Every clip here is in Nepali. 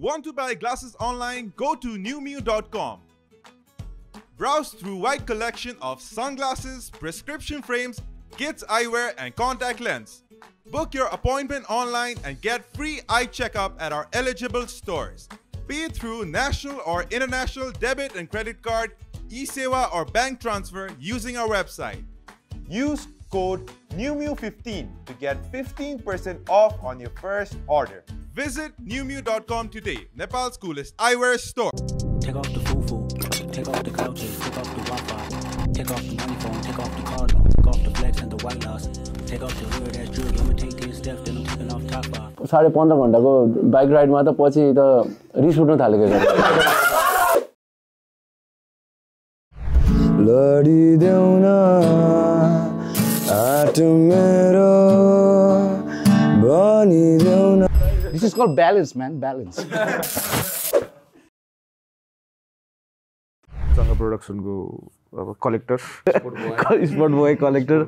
Want to buy glasses online? Go to newmew.com. Browse through wide collection of sunglasses, prescription frames, kids eyewear and contact lens. Book your appointment online and get free eye checkup at our eligible stores. Pay through national or international debit and credit card, e-sewa or bank transfer using our website. Use code NEWMEW15 to get 15% off on your first order. Visit newmew.com today, Nepal's coolest eyewear store. Take off the foo-foo, take off the couches, take off the Wi-Fi, take off the money phone, take off the car loan, take off the flex and the white loss, take off the weird ass jewelry, I'ma take 10 steps, then I'm taking off top off. साढे पन्ध्र घन्टाको बाइक राइडमा त पछि त रिस उठ्न थालेको छ लडिदेऊ न आट मेरो भनिदेऊ न This is called balance, man. Balance. सँग प्रोडक्सनको अब collector support boy collector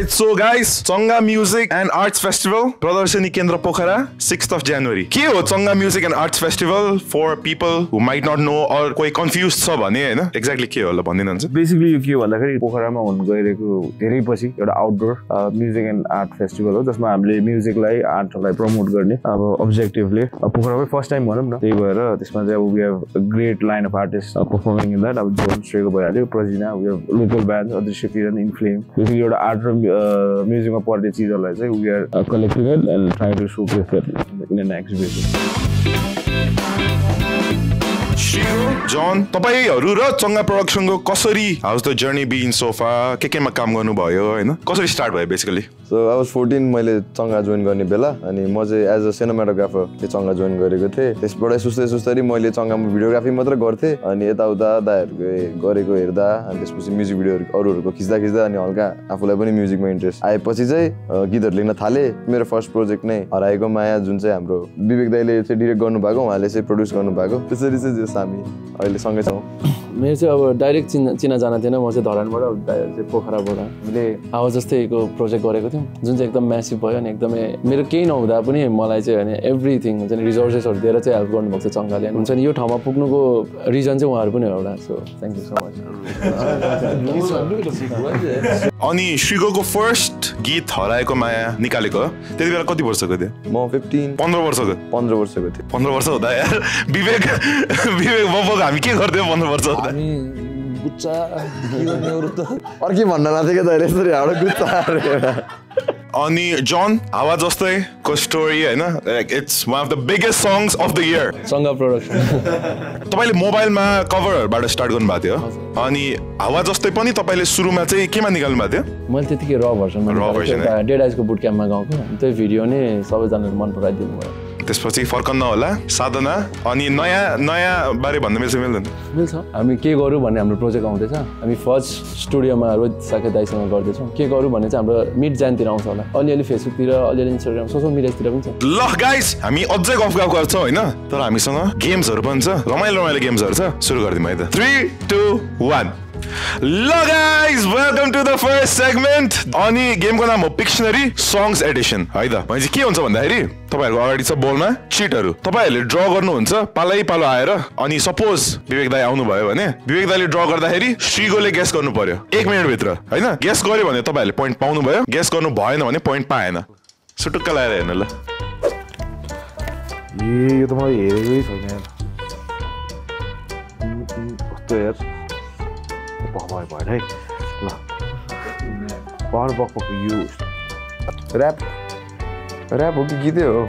Alright, so guys, Chonga Music and Arts Festival, प्रदर्शनी केन्द्र पोखरा, 6th of January. के हो Changa music and arts festival for people who might not know or कोही कन्फ्युज छ भने होइन एक्ज्याक्टली के होला भनिदिनुहुन्छ बेसिकली यो के हो भन्दाखेरि पोखरामा हुन गइरहेको धेरै पछि एउटा outdoor music and art festival हो जसमा हामीले म्युजिकलाई आर्टलाई प्रमोट गर्ने अब अब्जेक्टिभले पोखरामै फर्स्ट टाइम भनौँ न त्यही भएर त्यसमा चाहिँ अब we have great line of artist performing in that अब जोन श्रेको भइहाल्यो प्रजिना we have local band Adrishya Kiran Inflame basically एउटा आर्ट र म्युजिकमा पर्ने चिजहरूलाई चाहिँ we are collecting and try to show in an जन तपाईँहरू र चङ्गा प्रोडक्सनको कसरी how's the journey been so far के केमा काम गर्नुभयो होइन? कसरी स्टार्ट भयो basically so I was fourteen मैले चङ्गा जोइन गर्ने बेला अनि म चाहिँ एज अ सिनेमाटोग्राफर त्यो चङ्गा जोइन गरेको थिएँ। त्यसबाट सुस्दै सुस्तरी मैले चङ्गामा भिडियोग्राफी मात्र गर्थेँ अनि यताउता दाइहरूको गरेको हेर्दा अनि त्यसपछि म्युजिक भिडियोहरू अरूहरूको खिच्दा खिच्दा अनि हल्का आफूलाई पनि म्युजिकमा इन्ट्रेस्ट आएपछि चाहिँ गीतहरू लेख्न थालेँ। मेरो फर्स्ट प्रोजेक्ट नै हराएको माया जुन चाहिँ हाम्रो विवेक दाईले चाहिँ डिरेक्ट गर्नुभएको उहाँले चाहिँ प्रड्युस गर्नुभएको। त्यसरी चाहिँ जस हामी अहिले सँगै छौँ। मेरो चाहिँ अब डाइरेक्ट चिना चिनाजाना थिएन। म चाहिँ धरानबाट चाहिँ पोखराबाट। हामीले आवाज जस्तैको प्रोजेक्ट गरेको थियौँ जुन चाहिँ एकदम म्यासिभ भयो अनि एकदमै मेरो केही नहुँदा पनि मलाई चाहिँ होइन एभ्रिथिङ हुन्छ नि रिसोर्सेसहरू दिएर चाहिँ हेल्प गर्नुभएको छ चङ्गाले हुन्छ नि यो ठाउँमा पुग्नुको रिजन चाहिँ उहाँहरू पनि हो एउटा so thank you so much अनि श्रीगोको फर्स्ट गीत हराएको माया निकालेको हो? त्यति बेला कति वर्षको थियो म फिफ्टिन पन्ध्र वर्षको। पन्ध्र वर्षको थिएँ। पन्ध्र वर्ष हुँदा यार विवेक विवेक बब्बको हामी के हुँदा हामी गुच्चा के अर्कै भन्न लाग्थ्यो क्या दाइले यसरी हाडो गुच्चा अनि जन हावा जस्तैको स्टोरी होइन it's one of the biggest songs of the year Changa production तपाईँले मोबाइलमा कभरहरूबाट स्टार्ट गर्नुभएको थियो। अनि हावा जस्तै पनि तपाईँले सुरुमा चाहिँ केमा निकाल्नु भएको थियो? मैले त्यतिकै र भर्सनमा Raw version, एउटा डेड आइजको बुट क्याम्पमा गाउँको। त्यो भिडियो नै सबैजनाले मन पराइदिनु भयो त्यसपछि फर्कन्न होला साधना अनि नयाँ नयाँ बारे भन्नु मिल्छ मिल्दैन। मिल्छ। हामी के गरौँ भन्ने हाम्रो प्रोजेक्ट आउँदैछ। हामी फर्स्ट स्टुडियोमा रोहित साकेत दाईसँग गर्दैछौँ। के गरौँ भने चाहिँ हाम्रो मिड जानतिर आउँछ होला। अलिअलि फेसबुकतिर अलिअलि इन्स्टाग्राम सोसियल मिडियातिर पनि छ। ल गाइस हामी अझै गफ गफ गर्छौँ होइन? तर हामीसँग गेम्सहरू पनि छ। रमाइलो रमाइलो गेम्सहरू छ। सुरु गरिदिउँ है त। थ्री टू वान ल guys welcome to the first segment अनि गेमको नाम हो पिक्सनरी सङ्ग्स एडिसन है त? भनेपछि के हुन्छ भन्दाखेरि तपाईँहरूको अगाडि छ बोलमा चिटहरू तपाईँहरूले ड्र गर्नुहुन्छ पालै पालो आएर अनि सपोज विवेक दाई आउनुभयो भने विवेक दाईले ड्र गर्दाखेरि श्रीगोले गेस गर्नु पर्यो एक मिनटभित्र होइन? गेस गर्यो भने तपाईँहरूले पोइन्ट पाउनुभयो गेस गर्नु भएन भने पोइन्ट पाएन। सुटुक्क लगाएर हेर्नु ल। ए यो त मैले हेरेकै छैन भयो भएन है ल पावर बक यो ऱ्याप ऱ्याप हो कि गीतै हो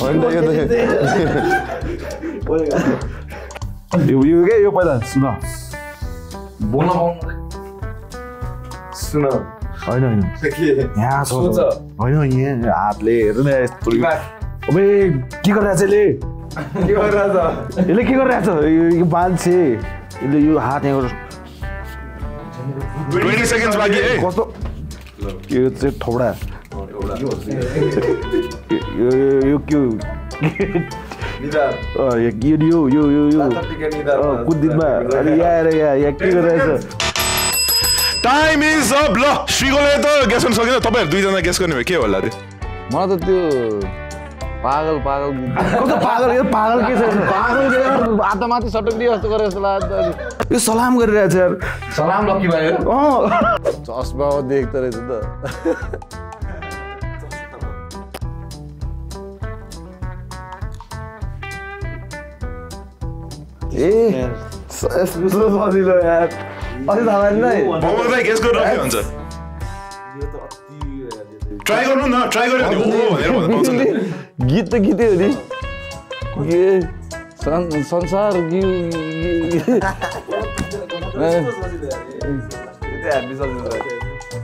होइन यो त यो यो के यो पहिला सुन सुन होइन होइन यहाँ छ होइन यहाँ हातले हेर्नु न यस्तो अबे के गरिरहेछ यसले यसले के गरिरहेछ यो यो मान्छे यसले यो हात यहाँ ट्वेन्टी सेकेन्ड्स बाँकी है कस्तो यो चाहिँ थोडा यो यो- यो के यो यो यो यो यो अँ, कुन दिनमा अनि यहाँ आएर यहाँ यहाँ के गरिरहेछ टाइम इज अप ल श्रीगोले त गेस गर्न सकेन तपाईँहरू दुईजना गेस गर्ने भयो के होला त्यो मलाई त त्यो पागल पागल कस्तो पागल यो पागल के छ? पागल के यार आधा माथि सटकली जस्तो गरे जस्तो लाग्छ यो सलाम गरिरहेछ यार। सलाम लकी भाइ अँ। चस्मा देख्दो रहेछ त। ए सजिलो यार। अझै थाहा भएन गेस गरेर के हुन्छ। ट्राई गर्नु न ट्राई गर्यो भने हो भनेर गीत त गीतै हो नि के संसार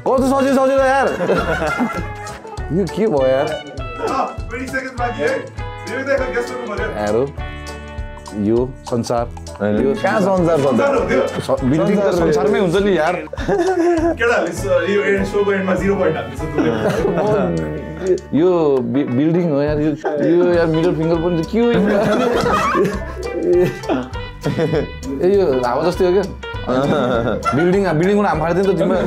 कस्तो सजिलो सजिलो यार यो के भयो यार यो संसार यो कहाँ संसार बिल्डिङ त संसारमै हुन्छ नि यार यो बिल्डिङ हो यार यो यो यार मिडल फिङ्गर पनि के हो यो? ए यो हावा जस्तै हो क्या बिल्डिङ बिल्डिङबाट हाम फाल्दैन त तिमीलाई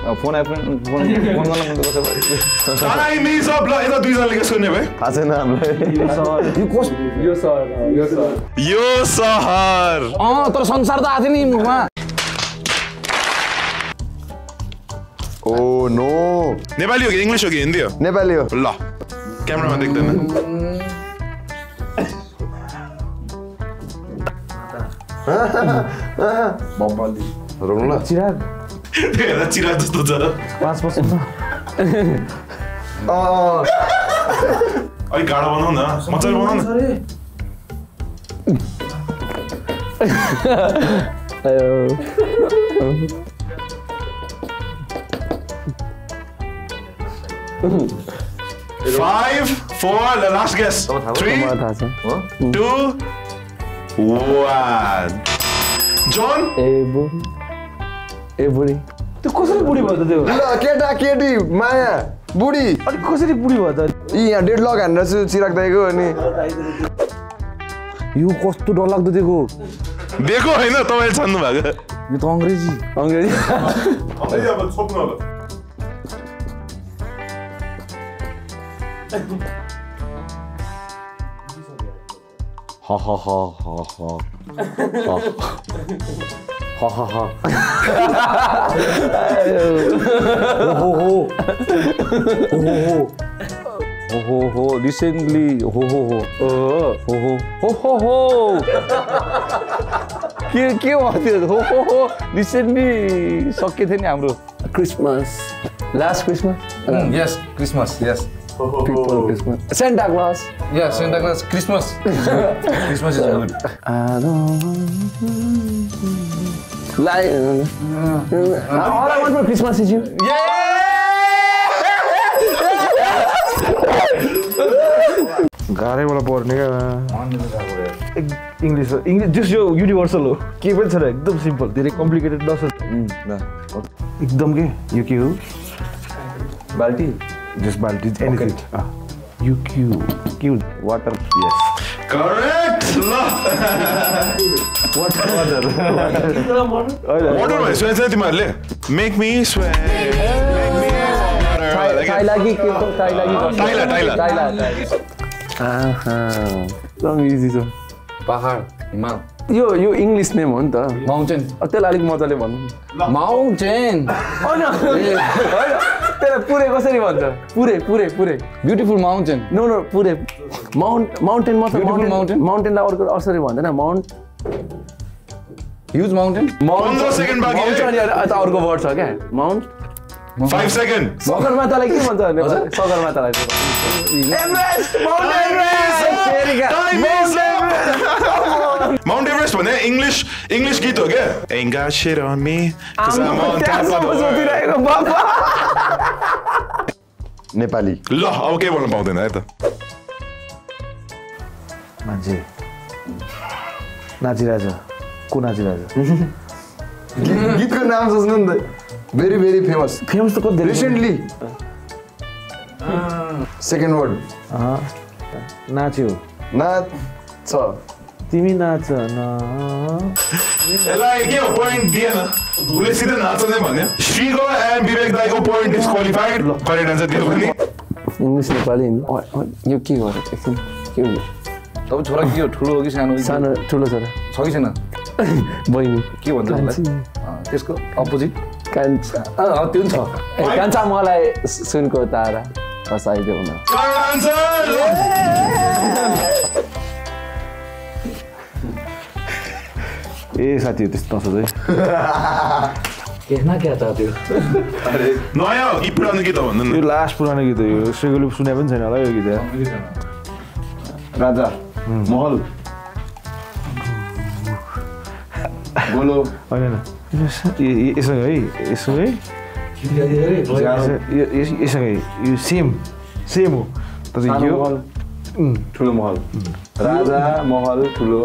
फोन आयो फोन फोन फोन गर्न मन कसै यता दुईजनाले गेस गर्ने भयो थाहा छैन हामीलाई यो सहर अँ तर संसार त आएको थियो नि मुखमा ओ नो नेपाली हो कि इङ्ग्लिस हो कि हिन्दी हो नेपाली हो ल क्यामेरामा देख्दैन रोक्नु ल चिराग त्यही चिरा जस्तो छ पाँच पर्सेन्ट अलिक गाडो न मजाले बनाउन five four last guess three John ए ए बुढी त्यो कसरी बुढी भयो त त्यो ल केटा केटी माया बुढी अलिक कसरी बुढी भयो त यी यहाँ डेड लक हानेर छु चिराग दाइको अनि यो कस्तो डरलाग्दो दिएको दिएको होइन तपाईँले छान्नु भएको यो त अङ्ग्रेजी अङ्ग्रेजी अब छोप्नु अब ह ह Ha ha ha. ho ho ho. Ho ho ho. Ho ho ho. Recently. Ho ho ho. Uh, ho ho. Ho ho ho. के के भन्थ्यो हो हो हो रिसेन्टली सकिएको थियो नि हाम्रो Christmas last Christmas yes Christmas yes people Christmas. Santa Claus. Yeah, Santa Claus. Christmas. Christmas is good. I don't. Like, all I want for Christmas is you. गाह्रैबाट पर्ने क्या इङ्ग्लिस इङ्ग्लिस जस यो युनिभर्सल हो के पनि छैन एकदम सिम्पल धेरै कम्प्लिकेटेड नसोच एकदम के यो के हो बाल्टी जस बाल्टी anything you Q Q water yes correct ल वाटर तिमीहरूले मेक मी इजी यो यो इङ्ग्लिस नेम हो नि त माउन्टेन त्यसलाई अलिक मजाले भन्नु माउन्टेन त्यसलाई पुरै कसरी भन्छ? पुरै पुरै पुरै ब्युटिफुल माउन्टेन नो नो पुरै माउन्ट माउन्टेन मात्र mountain? माउन्टेनलाई अर्को असरी भन्दैन माउन्ट ह्युज माउन्टेन माउन्ट अर्को वर्ड छ क्या? माउन्ट फाइभ सेकेन्ड सगरमातालाई के भन्छ नेपाली? सगरमातालाई माउन्ट एभरेस्ट भने इङ्ग्लिस इङ्ग्लिस गीत हो क्या? Ain't got shit on me 'cause I'm on top of the world. Nepali. ल अब के बोल्न पाउँदैन है त? मान्छे। नाचिरहेछ। को नाचिरहेछ? गीतको नाम सोच्नु नि त। भेरी भेरी फेमस फेमस त कति रिसेन्टली सेकेन्ड वर्ड नाच्यो। नाच छ तिमी नाच न यसलाई के हो पोइन्ट दिएन उसले सिधै नाच्ने भन्यो श्रीको एन्ड विवेक दाईको पोइन्ट डिस्क्वालिफाइड करेक्ट आन्सर दियो भने इङ्ग्लिस नेपाली यो के गरेँ एकछिन के हो यो? तपाईँ छोरा के हो ठुलो हो कि सानो सानो ठुलो छोरा छ कि छैन बहिनी के भन्छ त्यसको अपोजिट कान्छा त्यो पनि छ ए, कान्छा मलाई सुनको तारा हँसाइदेऊ न ए साथी त्यस्तो क्या त त्यो नयाँ हो कि पुरानो गीत हो भन्नु यो लास्ट पुरानो गीत हो यो सुने पनि छैन होला यो गीत राजा महल बोलो होइन यसो है यसो है यसो- है यो सेम सेम हो तर यो ठुलो महल राजा महल ठुलो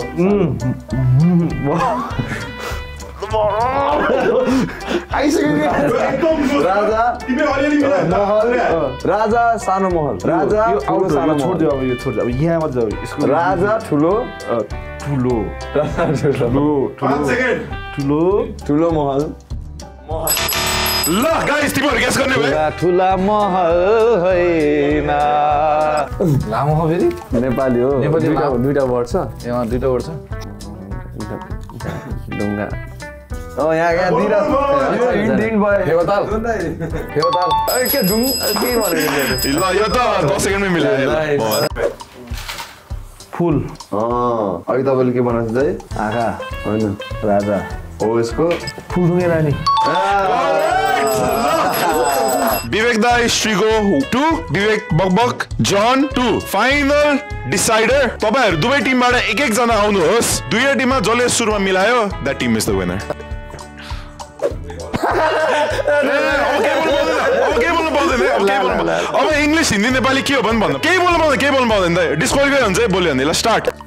राजा तिमी अलिअलि महल राजा सानो महल राजा छोडिदियो महल अब यो छोडिदियो अब यहाँ मात्रै हो, यसको राजा ठुलो ठुलो ठुलो ठुलो ठुलो ठुलो महल ल गाइस तिमीहरू गेस गर्ने भए ठुला महल होइन लामो हो फेरि? नेपाली हो। नेपाली। दुइटा वर्ड छ। ए अँ, दुइटा वर्ड छ। ढुङ्गा। अँ यहाँ दिइरहेको फुल। अघि तपाईँले के बनाएको चाहिँ आँखा। होइन। राजा। हो यसको। फुलढुङ्गे रानी विवेक दाई श्रीगो टु विवेक बकबक जन टु फाइनल डिसाइडर तपाईँहरू दुवै टिमबाट एक एकजना आउनुहोस् दुईवटा टिममा जसले सुरुमा मिलायो that team is the winner अब इङ्ग्लिस हिन्दी नेपाली के हो भने भन्नु केही बोल्नु पाउँदैन केही बोल्नु पाउँदैन त डिस्क्वालिफाई हुन्छ है बोल्यो भने ल स्टार्ट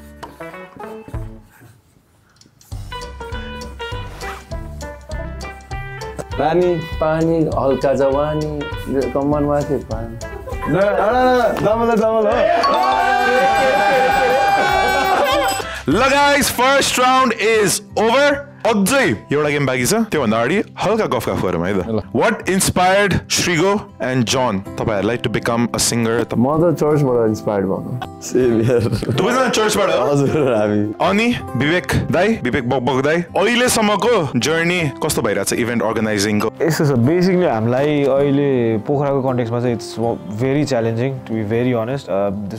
रानी पानी हल्का जवानी कम्मरमा थियो पानी दमल दमल हो ल guys first round is over अझै एउटा गेम बाँकी छ। त्योभन्दा अगाडि हल्का गफ गफ गरौँ है त वाट इन्सपायर्ड श्रीगो एन्ड जन तपाईँहरूलाई टु बिकम अ सिङ्गर म त चर्चबाट इन्सपायर्ड भएको। दुवैजना चर्चबाट? हजुर हामी। अनि विवेक दाई विवेक बकबक दाई अहिलेसम्मको जर्नी कस्तो भइरहेछ इभेन्ट अर्गनाइजिङको यस्तो छ बेसिकली हामीलाई अहिले पोखराको कन्टेक्समा चाहिँ it's very challenging to be very honest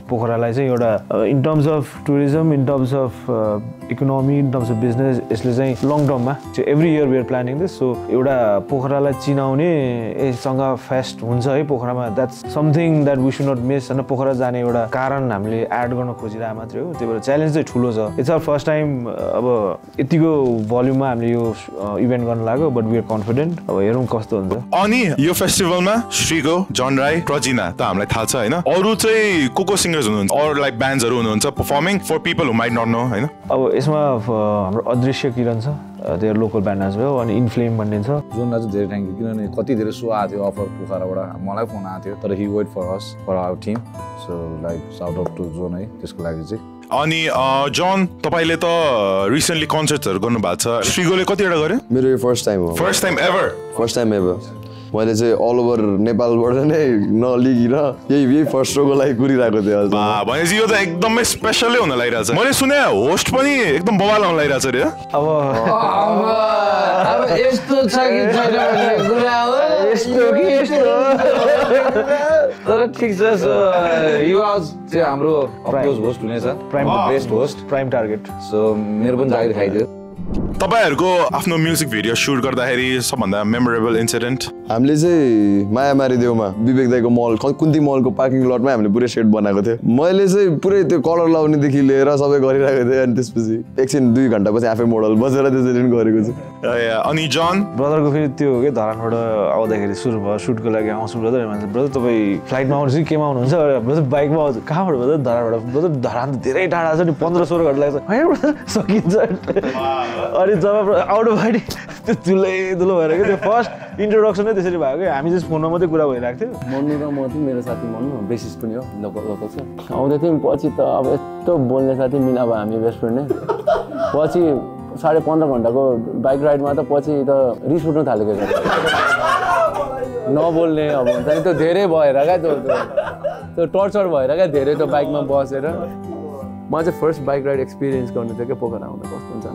पोखरालाई चाहिँ एउटा in terms of tourism in terms of economy in terms of business यसले चाहिँ लङ टर्ममा चाहिँ every year we're planning this so एउटा पोखरालाई चिनाउने एसँग फेस्ट हुन्छ है पोखरामा. That's something that we should not miss होइन पोखरा जाने एउटा कारण हामीले एड गर्न खोजिरहेको मात्रै हो। त्यही भएर च्यालेन्ज चाहिँ ठुलो छ। इट्स आवर फर्स्ट टाइम अब यतिको भल्युममा हामीले यो इभेन्ट गर्न लाग्यो बट वी आर कन्फिडेन्ट अब हेरौँ कस्तो हुन्छ। अनि यो फेस्टिभलमा श्रीगो जन राई प्रजिना त हामीलाई थाहा छ होइन? अरू चाहिँ को को सिङ्गर्स हुनुहुन्छ? अरू लाइक ब्यान्ड्सहरू हुनुहुन्छ performing for people who might not know होइन? अब यसमा हाम्रो अदृश्य किरण छ। त्यो लोकल ब्यान्ड भयो अनि इन्फ्लेम भन्ने छ। जोनलाई चाहिँ धेरै थ्याङ्क यू किनभने कति धेरै सो आएको थियो अफर पोखराबाट मलाई फोन आएको थियो तर he wait for us for our team so like shout out to John है त्यसको लागि चाहिँ। अनि जन तपाईँले त रिसेन्टली कन्सर्ट्सहरू गर्नुभएको छ। श्रीगोले कतिवटा गर्यो? मेरो यो फर्स्ट टाइम हो। First time ever first time ever मैले चाहिँ अल ओभर नेपालबाट नै नलिगिन यही यही फर्स्ट सोको लागि कुरिरहेको थिएँ अहिले भनेपछि यो त एकदमै स्पेसलै हुन लागिरहेछ। मैले सुने होस्ट पनि एकदम बवाल हुन लागिरहेछ अरे। अब अब यस्तो छ कि छैन भन्ने कुरा हो। यस्तो कि यस्तो तर ठिक छ सो यो आज चाहिँ हाम्रो होस्ट हुनेछ। Prime best host prime target so मेरो पनि जागिर खाइदियो। तपाईँहरूको आफ्नो म्युजिक भिडियो सुट गर्दाखेरि सबभन्दा मेमोरेबल इन्सिडेन्ट हामीले चाहिँ माया मारिदेऊमा विवेक दाईको मल कुन्ती मलको पार्किङ लटमा हामीले पुरै सेट बनाएको थियो। मैले चाहिँ पुरै त्यो कलर लाउनेदेखि लिएर सबै गरिरहेको थिएँ अनि त्यसपछि एकछिन दुई घन्टापछि आफै मोडल बसेर त्यसरी पनि गरेको छु। अनि जन ब्रदरको फेरि त्यो के धरानबाट आउँदाखेरि सुरु भयो सुटको लागि आउँछु ब्रदर ब्रदर तपाईँ फ्लाइटमा आउनुहुन्छ कि केमा आउनुहुन्छ? ब्रदर बाइकमा आउँछु। कहाँबाट ब्रदर धरानबाट। ब्रदर धरान धेरै टाढा छ नि पन्ध्र सोह्र घन्टा लाग्छ। सकिन्छ। अनि जब आउनु भयो नि त्यो दुलै दुलो भएर क्या त्यो फर्स्ट इन्ट्रोडक्सनै त्यसरी भयो क्या हामी चाहिँ फोनमा मात्रै कुरा भइरहेको थियो। मन्नु र म चाहिँ मेरो साथी मन्नु बेसिस पनि हो लोकल लोकल छ। आउँदै थियौँ पछि त अब यस्तो बोल्ने साथी मिना अब हामी बेस्ट फ्रेन्ड नै। पछि साढे पन्ध्र घन्टाको बाइक राइडमा त पछि त रिस उठ्नु थालेको छ। नबोल्ने अब हुन्छ नि त्यो धेरै भएर क्या त्यो- त्यो टर्चर भएर क्या धेरै त्यो बाइकमा बसेर। म चाहिँ फर्स्ट बाइक राइड एक्सपिरियन्स गर्नु थियो क्या पोखरा आउँदा कस्तो हुन्छ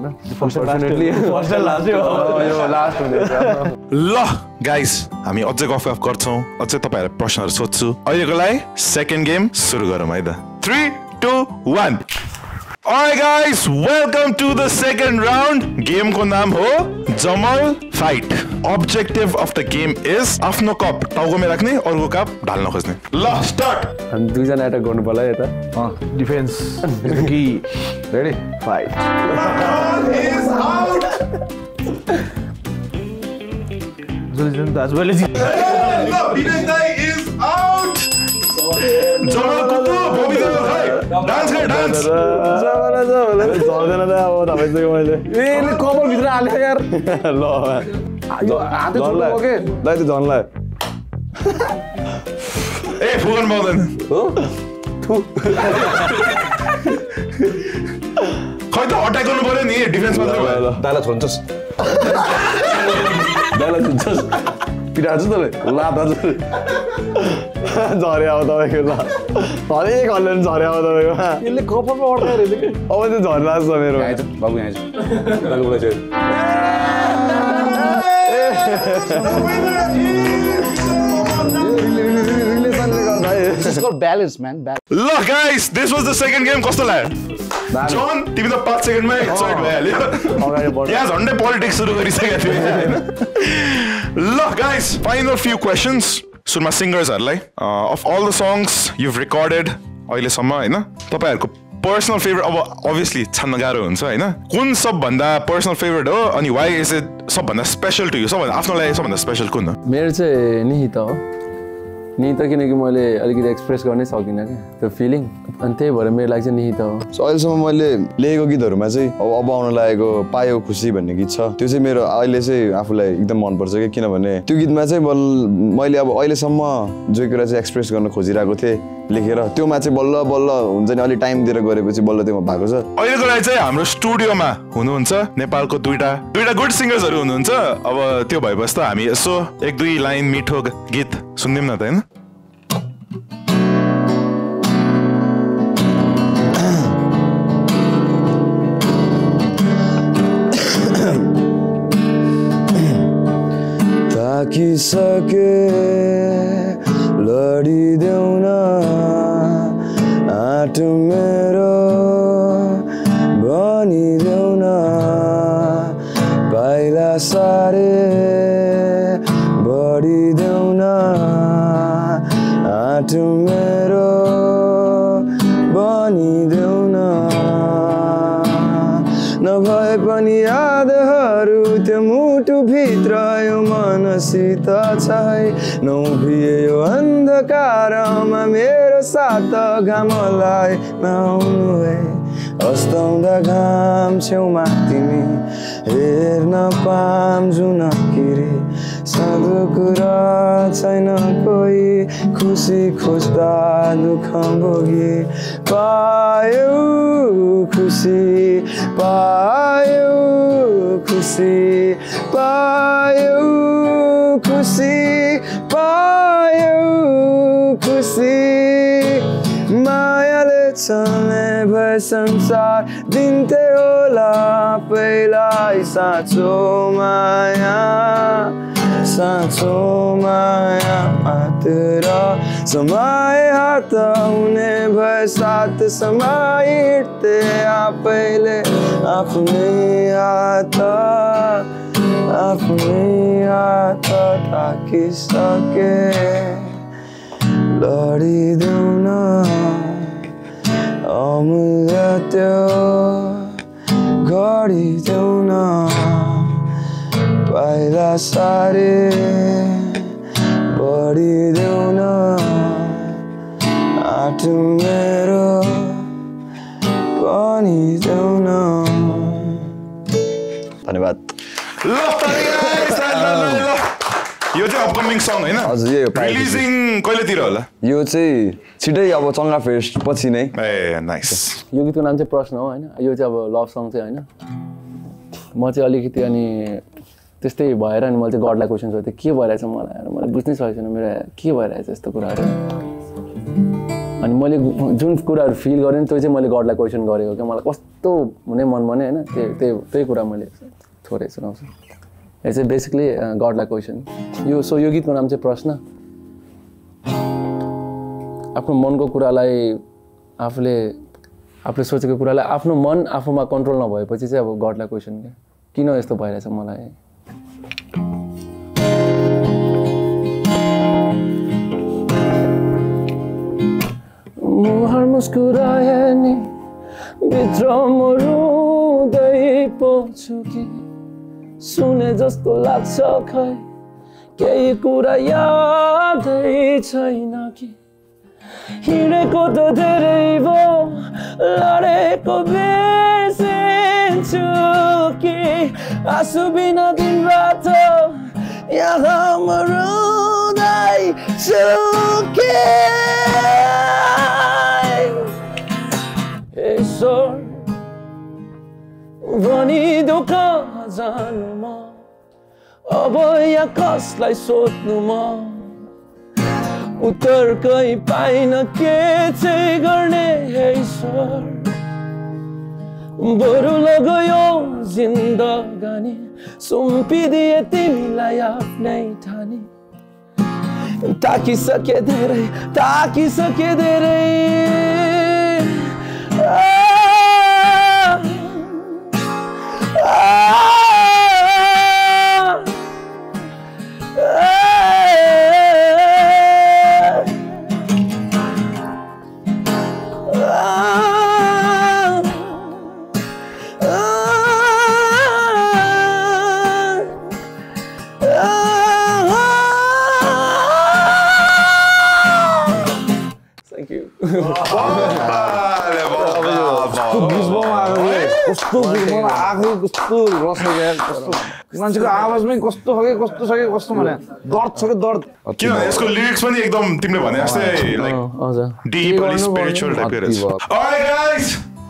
ल गाइस हामी अझै गफ गफ गर्छौँ। अझै तपाईँहरूलाई प्रश्नहरू सोध्छु। अहिलेको लागि सेकेन्ड गेम सुरु गरौँ है त। Three two one Alright guys, welcome to the second round. Game को नाम हो जमल fight objective of the game is आफ्नो कप टाउकोमा राख्ने अर्को कप ढाल्न खोज्ने। ल स्टार्ट हामी दुईजना एट्याक गर्नु पर्ला यता डिफेन्स कि रेडी फाइट जित जमल त ए दाइ ए पाउँदैन खै त अट्याक गर्नु पर्यो नि डिफेन्स मात्रै भयो दाइलाई छोड्छस् दाइलाई छुन्छस् पिटार्छु तँलाई लाता झऱ्यो अब तपाईँको ल हरेक हल्ले झऱ्यो अब तपाईँको यसले कपालमा अड्काएर अब चाहिँ मेरो बाबु यहाँ ब्यालेन्स म्यान ल guys this was the second game कस्तो लाग्यो जन तिमी त पाँच सेकेन्डमै एक्साइट भइहाल्यो यहाँ झन्डै पोलिटिक्स सुरु गरिसकेको थियो होइन ल गाइस फाइनल फ्यु क्वेसन्स सुरुमा सिङ्गर्सहरूलाई of all the songs you've recorded अहिलेसम्म होइन? तपाईँहरूको पर्सनल फेभरेट अब अभियसली छान्न गाह्रो हुन्छ होइन? कुन सबभन्दा पर्सनल फेभरेट हो अनि वाइ इज इट सबभन्दा स्पेसल टु यु सबभन्दा आफ्नो लागि सबभन्दा स्पेसल कुन हो? मेरो चाहिँ निहित हो। निहित किनकि मैले अलिकति एक्सप्रेस गर्नै सकिनँ क्या त्यो फिलिङ अनि त्यही भएर मेरो लागि चाहिँ निहित हो। सो अहिलेसम्म मैले लेखेको गीतहरूमा चाहिँ अब अब आउन लागेको पायो खुसी भन्ने गीत छ त्यो चाहिँ मेरो अहिले चाहिँ आफूलाई एकदम मनपर्छ कि किनभने त्यो गीतमा चाहिँ मैले अब अहिलेसम्म जो कुरा चाहिँ एक्सप्रेस गर्न खोजिरहेको थिएँ लेखेर। त्योमा चाहिँ बल्ल बल्ल हुन्छ नि अलिक टाइम दिएर गरेपछि बल्ल त्यो भएको छ। अहिलेको लागि चाहिँ हाम्रो स्टुडियोमा हुनुहुन्छ नेपालको दुईटा दुईटा गुड सिङ्गर्सहरू हुनुहुन्छ। अब त्यो भएपछि त हामी यसो एक दुई लाइन मिठो गीत सुनिदिउँ न त होइन? ताकिसके लडिदेऊ न आँट मेरो भनिदेऊ न। पाइला सारे बढिदेऊ न आँट मेरो भनिदेऊ न। नभए पनि यादहरू त्यो मुटुभित्र यो मनसित छै अन्धकारमा मेरो साथ घामलाई नआउनु है अस्ताउँदा घाम छेउमा तिमी हेर्न पाम जुन किरी साधु कुरा छैन कोही खुसी खोज्दा दुःख भोगी पायो खुसी पायो खुसी पायो चल्ने भए संसार दिन्थे होला पहिलाई साँचो माया। साँचो माया मात्र समय हात हुने भए साथ समय हिँड्थे आफैले आफ्नै हात आफ्नै हात थाकिसके लडिदेऊ न। अमूल्य त्यो गरिदेऊ न पाइला सारे बढिदेऊ न आँट हजुर यही हो प्रायः जस्तो। रिलिजिङ कहिलेतिर होला? यो चाहिँ छिटै अब चङ्गा फेस्ट पछि नै। ए नाइस यो गीतको नाम चाहिँ प्रश्न हो होइन? यो चाहिँ अब लभ सङ चाहिँ होइन? म चाहिँ अलिकति अनि त्यस्तै भएर अनि मैले चाहिँ गडलाई क्वेसन सोध्थेँ के भइरहेछ मलाई? मलाई बुझ्नै सकेको छैन मेरो के भइरहेछ यस्तो कुराहरू? अनि मैले जुन कुराहरू फिल गरेँ नि त्यो चाहिँ मैले गडलाई क्वेसन गरेको क्या। मलाई कस्तो हुने मन भने होइन? त्यही त्यही त्यही कुरा मैले थोरै सुनाउँछु। यो चाहिँ बेसिकली गडलाई क्वेसन यो सो यो गीतको नाम चाहिँ प्रश्न। आफ्नो मनको कुरालाई आफूले आफूले सोचेको कुरालाई आफ्नो मन आफूमा कन्ट्रोल नभएपछि चाहिँ अब गडलाई क्वेसन क्या। किन यस्तो भइरहेछ मलाई? मुहार मुस्कुराए नि भित्र म रुँदै पो छु कि। सुने जस्तो लाग्छ खै। केही कुरा यादै छैन कि। हिँडेको त धेरै भयो लडेको बिर्सिन्छु कि। आँसु बिना दिन रात यहाँ म कि। ईश्वर भनिदेऊ कहाँ जानु म अब यहाँ कसलाई सोध्नु म उत्तर कहीँ पाइन के चाहिँ गर्ने हे ईश्वर? बरु लगयो जिन्दगानी सुम्पिदिए तिमीलाई आफ्नै ठानी। ताकिसके धेरै ताकिसके धेरै। Thank कस्तो गुजबम आएको कस्तो रस कस्तो मान्छेको आवाजमै कस्तो छ कि कस्तो छ कि कस्तो भने दर्द छ कि दर्द किन यसको लिरिक्स पनि एकदम तिमीले भने जस्तै लाइक हजुर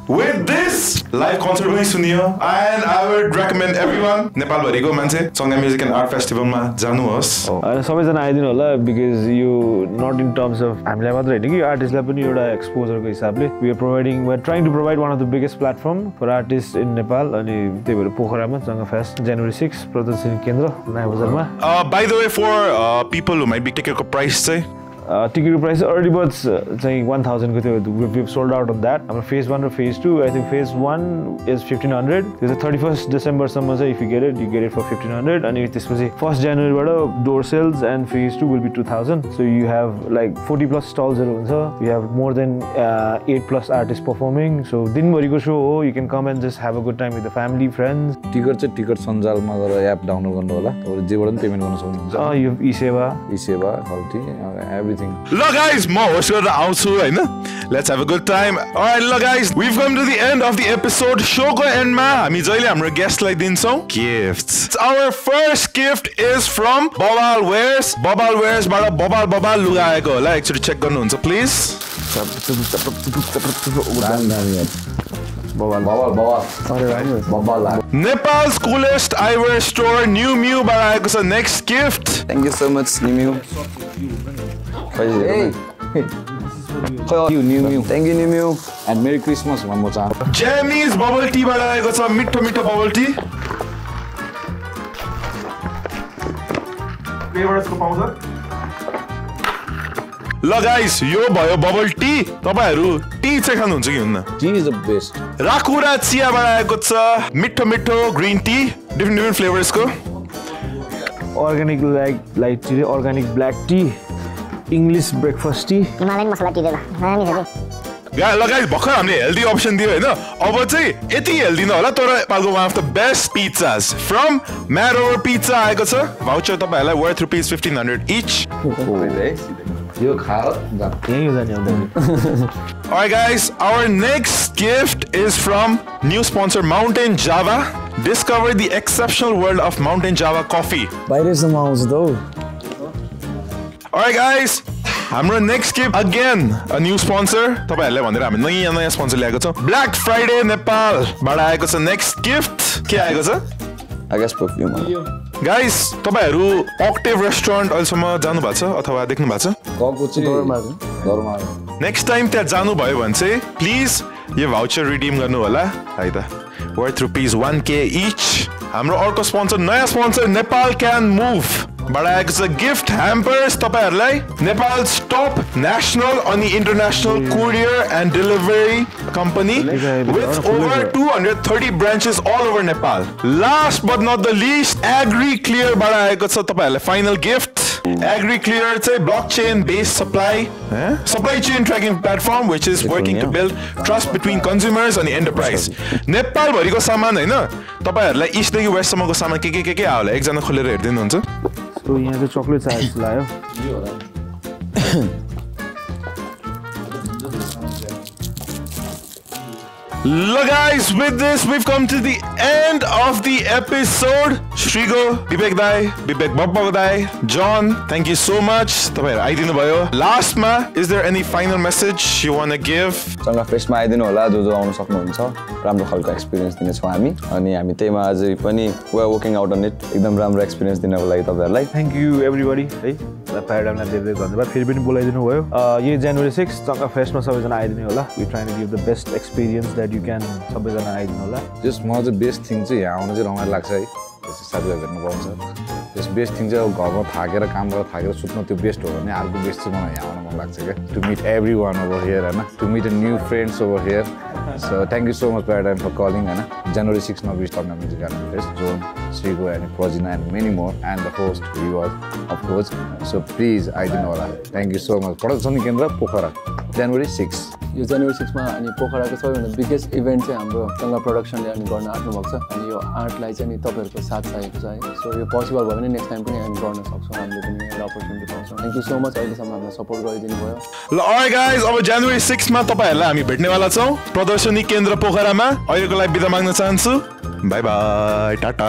with this live concert पनि सुनियो and I would recommend everyone नेपालभरिको मान्छे सङ्गा म्युजिक एन्ड आर्ट फेस्टिभलमा जानुहोस् सबैजना आइदिनु होला बिकज यो नट इन टर्म्स अफ हामीलाई मात्र होइन कि आर्टिस्टलाई पनि एउटा एक्सपोजरको हिसाबले we are providing we are trying to provide one of the biggest platform for artist in Nepal अनि त्यही भएर पोखरामा चङ्गा फेस्ट जनवरी सिक्स प्रदर्शनी केन्द्र नयाँ बजारमा by the way for people who might be टिकटको प्राइस चाहिँ टिकटको प्राइस अर्ली बर्ड्स चाहिँ वान थाउजन्डको थियो. सोल्ड आउट अफ द्याट हाम्रो फेज वान र phase two I think phase one is fifteen hundred त्यो चाहिँ थर्टी फर्स्ट डिसेम्बरसम्म चाहिँ if you get it you get it for fifteen hundred अनि त्यसपछि first जनवरीबाट door sales and phase two will be two thousand so you have like forty plus स्टल्सहरू हुन्छ. You have more than eight plus artist performing so दिनभरिको सो हो. You can come and just have a good time with the family friends ticket चाहिँ टिकट सञ्जालमा गएर एप डाउनलोड गर्नु होला। तपाईँले जेबाट पनि पेमेन्ट गर्न सक्नुहुन्छ। यो ई सेवा। ई सेवा खल्टी एभ्रिथिङ ल गाइज म होस्ट गरेर आउँछु होइन let's have a good time ल guys we've come to the end of the episode सोको एन्डमा हामी जहिले हाम्रो गेस्टलाई दिन्छौँ gift our first gift is from Babal wears Babal वेयर्सबाट बबाल बबाल लुगा आएको होला. एकचोटि चेक गर्नुहुन्छ please Nepal coolest eyewear store new म्यूबाट आएको छ next gift thank you so much thank you निम्यु and merry Christmas भन्न चाहन्छु जेमिज बबल टीबाट आएको छ मिठो मिठो बबल टी ल गाइस यो भयो बबल टी तपाईँहरू टी चाहिँ खानुहुन्छ कि हुन्न? Tea is the best Rakura चियाबाट आएको छ मिठो मिठो green tea different different फ्लेभर्सको organic like light tea organic black tea English breakfast tea Himalayan masala tea दामी छ कि गा- ल गाइस भर्खर हामीले हेल्दी अप्सन दियो होइन। अब चाहिँ यति हेल्दी नहोला तर नेपालको one of the best pizzas from mad over pizza आएको छ। भाउचर तपाईँहरूलाई worth rupees fifteen hundred each यो आउँदैन। Alright guys, our next gift is from new sponsor Mountain Java. Discover the exceptional world of Mountain Java coffee. बाहिरसम्म आउँछ त हौ। Alright guys, हाम्रो next gift again a new sponsor तपाईँहरूले भनेर हामी नयाँ नयाँ स्पोन्सर ल्याएको छौँ. ब्ल्याक फ्राइडे नेपालबाट आएको छ नेक्स्ट गिफ्ट के आएको छ? आकाश परफ्युम गाइस तपाईँहरू अक्टेभ रेस्टुरेन्ट अहिलेसम्म जानु भएको छ अथवा देख्नु भएको छ? नेक्स्ट टाइम त्यहाँ जानुभयो भने चाहिँ प्लिज यो भाउचर रिडिम गर्नु होला है त। Worth rupees one K each हाम्रो अर्को स्पोन्सर नयाँ स्पोन्सर नेपाल क्यान मुभ बाट आएको छ गिफ्ट ह्याम्पर्स तपाईँहरूलाई. नेपाल टप नेसनल अनि international courier and delivery company with over two hundred thirty branches all over Nepal last but not the least Agri क्लियरबाट आएको छ तपाईँहरूलाई फाइनल गिफ्ट एग्री क्लियर चाहिँ block chain based supply supply chain tracking platform which is working to build trust between consumers अनि एन्टरप्राइज नेपालभरिको सामान होइन? तपाईँहरूलाई इस्टदेखि वेस्टसम्मको सामान के के के के आयो होला? एकजना खोलेर हेरिदिनुहुन्छ। सो यहाँ चाहिँ चक्लेट चाहिएको लाग्यो Look guys, with this we've come to the end of the episode. Shrigo, Vivek Dai, Vivek Babba Dai, John, thank you so much. तपाईँहरू आइदिनु भयो लास्टमा is there any final message you want give सँग फेस्टमा आइदिनु होला जो जो आउनु सक्नुहुन्छ। राम्रो खालको एक्सपिरियन्स दिनेछौँ हामी। अनि हामी त्यहीमा अझै पनि we working out on it एकदम राम्रो एक्सपिरियन्स दिनको लागि तपाईँहरूलाई। थ्याङ्क यू एभ्रिबडी है। प्याराडामलाई धेरै धेरै धन्यवाद फेरि पनि बोलाइदिनु भयो। यही जनवरी सिक्स चङ्का फेस्टमा सबैजना आइदिनु होला। We trying to give the best experience that you can सबैजना आइदिनु होला। जस्ट मलाई चाहिँ बेस्ट थिङ चाहिँ यहाँ आउनु चाहिँ रमाइलो लाग्छ है। त्यसै साथीभाइ भेट्नु पाउँछ। त्यस बेस्ट थिङ चाहिँ अब घरमा थाकेर काम गरेर थाकेर सुत्नु त्यो बेस्ट हो भने अर्को बेस्ट चाहिँ मलाई यहाँ आउनु मन लाग्छ क्या। To meet every one over here होइन? To meet a new friends over here so thank you so much paradigm for calling होइन? जनवरी सिक्समा बिस टङ्गा म्युजिक फेस्ट जोन श्रीको and Prajina and many more and the host we was of course so please आइदिनु होला थ्याङ्क यू सो मच प्रदर्शनी केन्द्र पोखरा जनवरी सिक्स यो जनवरी सिक्समा अनि पोखराको सबैभन्दा बिगेस्ट इभेन्ट चाहिँ हाम्रो गङ्गा प्रडक्सनले अनि गर्न आँट्नुभएको छ। अनि यो आर्टलाई चाहिँ नि तपाईँहरूको साथ चाहिएको छ है। सो यो पोसिबल भयो भने नेक्स्ट टाइम पनि हामी गर्न सक्छौँ। हामीले पनि एउटा अपर्च्युनिटी पाउँछौँ। थ्याङ्क यू सो मच अहिलेसम्म हामीलाई सपोर्ट गरिदिनु भयो। ल गाइज अब जनवरी सिक्समा तपाईँहरूलाई हामी भेट्नेवाला छौँ। प्रदर्शनी केन्द्र पोखरामा अहिलेको लागि बिदा माग्न चाहन्छु। By by Tata